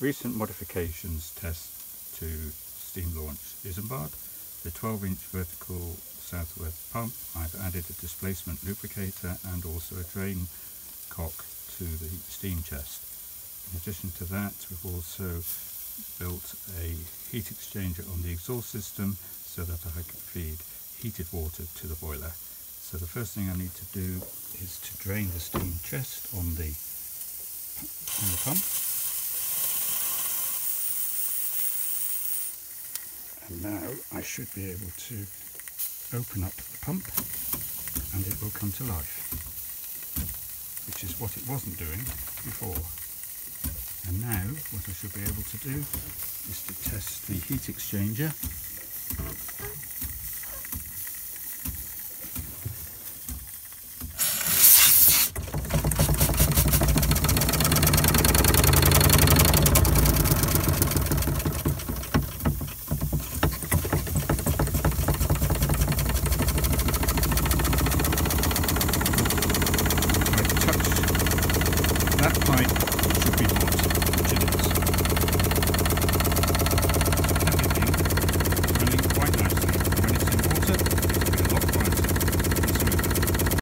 recent modifications test to steam launch Isambard. The 12 inch vertical southwest pump, I've added a displacement lubricator and also a drain cock to the steam chest. In addition to that we've also built a heat exchanger on the exhaust system so that I can feed heated water to the boiler. So the first thing I need to do is to drain the steam chest on the, on the pump. And now I should be able to open up the pump and it will come to life, which is what it wasn't doing before. And now what I should be able to do is to test the heat exchanger I